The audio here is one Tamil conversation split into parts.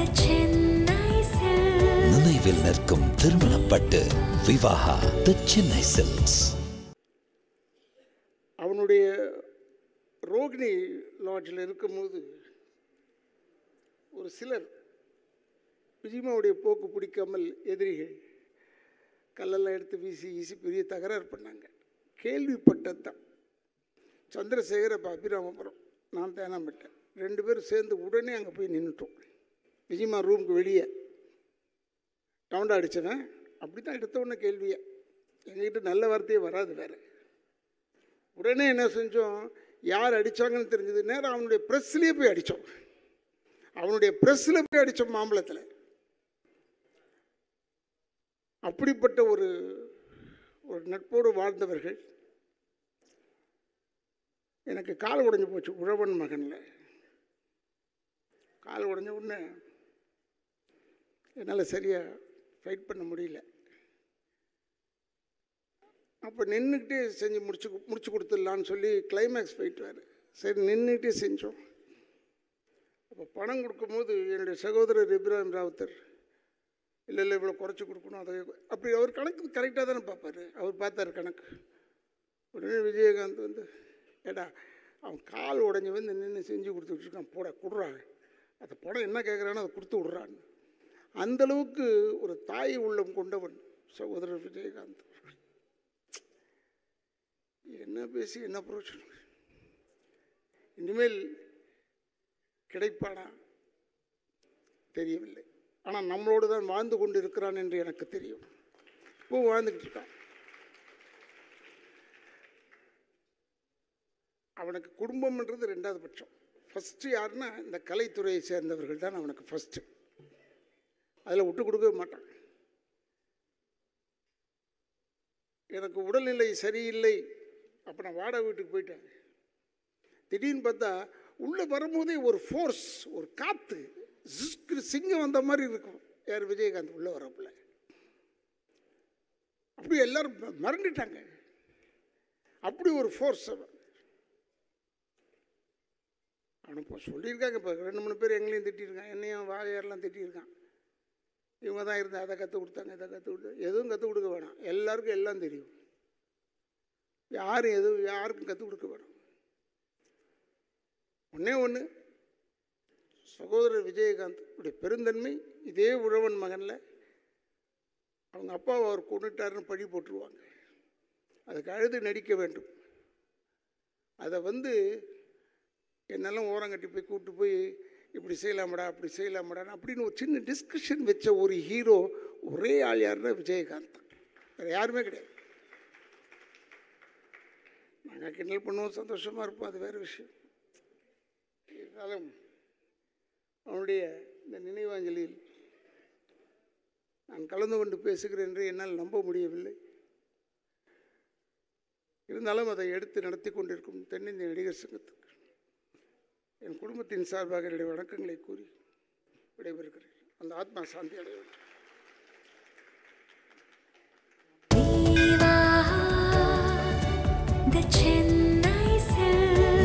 The Chennai Silks. நினைவில் நிற்கும் திருமணப்பட்டு விவாகா தி சென்னை சில்க்ஸ் அவனுடைய ரோகிணி லாட்ஜில் இருக்கும்போது ஒரு சிலர் விஜயமாவுடைய போக்கு பிடிக்காமல் எதிரிகள் கல்லெல்லாம் எடுத்து வீசி வீசி பெரிய தகராறு பண்ணாங்க. கேள்விப்பட்டது தான் சந்திரசேகர் அப்போ அபிராமபுரம் நான் தேனாம்பட்டேன் ரெண்டு பேரும் சேர்ந்து உடனே அங்கே போய் நின்றுட்டோம் விஜயமா ரூமுக்கு வெளியே. டவுண்டா அடித்தவன் அப்படி தான் எடுத்த உடனே கேள்வியை. எங்ககிட்ட நல்ல வார்த்தையே வராது வேறு. உடனே என்ன செஞ்சோம்? யார் அடித்தாங்கன்னு தெரிஞ்சது நேரம் அவனுடைய ப்ரெஸ்லேயே போய் அடித்தோம் அவனுடைய ப்ரெஸ்ஸில் போய் அடித்தோம் மாம்பழத்தில். அப்படிப்பட்ட ஒரு ஒரு நட்போடு வாழ்ந்தவர்கள். எனக்கு கால் உடைஞ்சு போச்சு உழவன் மகனில். கால் உடைஞ்ச உடனே என்னால் சரியாக ஃபைட் பண்ண முடியல. அப்போ நின்றுக்கிட்டே செஞ்சு முடிச்சு முடிச்சு கொடுத்துடலான்னு சொல்லி கிளைமேக்ஸ் போயிட்டுவார் சரி நின்றுக்கிட்டே செஞ்சோம். அப்போ பணம் கொடுக்கும்போது என்னுடைய சகோதரர் இப்ராஹிம் ராவுத்தர் இல்லை இல்லை இவ்வளோ குறைச்சி கொடுக்கணும் அதை அப்படி அவர் கணக்கு கரெக்டாக தானே பார்ப்பார். அவர் பார்த்தாரு கணக்கு. உடனே விஜயகாந்த் வந்து ஏடா அவன் கால் உடஞ்சி வந்து நின்று செஞ்சு கொடுத்துட்ருக்கான் போட கொடுறான் அந்த படம் என்ன கேட்குறானோ அதை கொடுத்து விட்றான்னு. அந்தளவுக்கு ஒரு தாய் உள்ளம் கொண்டவன் சகோதரர் விஜயகாந்த் என்ன பேசி என்ன பிரயோஜனம் இனிமேல் கிடைப்பானா? தெரியவில்லை. ஆனால் நம்மளோடு தான் வாழ்ந்து கொண்டு இருக்கிறான் என்று எனக்கு தெரியும். இப்போ வாழ்ந்துக்கிட்டு இருக்கான். அவனுக்கு குடும்பம்ன்றது ரெண்டாவது பட்சம். ஃபஸ்ட்டு யாருன்னா இந்த கலைத்துறையை சேர்ந்தவர்கள் தான் அவனுக்கு ஃபஸ்ட்டு அதில் விட்டு கொடுக்கவே மாட்டான். எனக்கு உடல்நிலை சரியில்லை அப்போ நான் வாடகை வீட்டுக்கு போயிட்டேன். திடீர்னு பார்த்தா உள்ளே வரும்போதே ஒரு ஃபோர்ஸ் ஒரு காற்று ஜிஸ்கிரு சிங்கம் வந்த மாதிரி இருக்கும். யார் விஜயகாந்த் உள்ளே வரப்புல அப்படி எல்லாரும் ம- மறந்துட்டாங்க. அப்படி ஒரு ஃபோர்ஸ் அவன். அவனை இப்போ சொல்லியிருக்காங்க இப்போ ரெண்டு மூணு பேர் எங்களையும் திட்டியிருக்கான் என்னையும் வாழையாரெலாம் திட்டியிருக்கான். இவங்க தான் இருந்தால் அதை கற்றுக் கொடுத்தாங்க இதை கற்றுக் கொடுத்தாங்க எதுவும் கற்றுக் கொடுக்க வேணாம். எல்லாருக்கும் எல்லாம் தெரியும். யாரும் எதுவும் யாருக்கும் கற்றுக் கொடுக்க வேணாம். ஒன்றே ஒன்று சகோதரர் விஜயகாந்த் உடைய பெருந்தன்மை இதே உழவன் மகனில் அவங்க அப்பாவை அவர் கொண்டுட்டாருன்னு பழி போட்டுருவாங்க. அதுக்கு அழுது நடிக்க வேண்டும். அதை வந்து என்னெல்லாம் ஓரங்கட்டி போய் கூப்பிட்டு போய் இப்படி செய்யலாமடா அப்படி செய்யலாமடா அப்படின்னு ஒரு சின்ன டிஸ்கஷன் வச்ச ஒரு ஹீரோ ஒரே ஆள் யாருன்னா விஜயகாந்த். வேறு யாருமே கிடையாது. நாங்கள் கிண்டல் பண்ணுவோம் சந்தோஷமாக இருப்போம் அது வேறு விஷயம். இருந்தாலும் அவனுடைய இந்த நினைவாஞ்சலியில் நான் கலந்து கொண்டு பேசுகிறேன் என்று என்னால் நம்ப முடியவில்லை. இருந்தாலும் அதை எடுத்து நடத்தி கொண்டிருக்கும் தென்னிந்திய நடிகர் சங்கத்துக்கு. என் குடும்பத்தின் சார்பாக என்னுடைய வணக்கங்களை கூறி விடைபெறுகிறேன். அந்த ஆத்மா சாந்தி அடைய வேண்டும்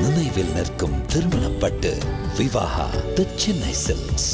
நினைவில் நிற்கும் திருமணப்பட்டு விவாகா தி சென்னை சில்க்ஸ்